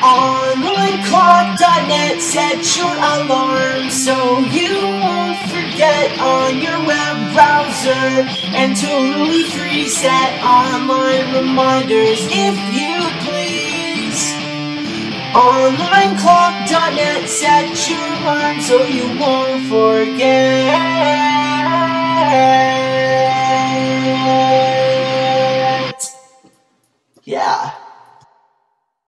OnlineClock.net set your alarm so you won't forget on your web browser and totally free set online reminders if you please. OnlineClock.net set your alarm so you won't forget. Yeah.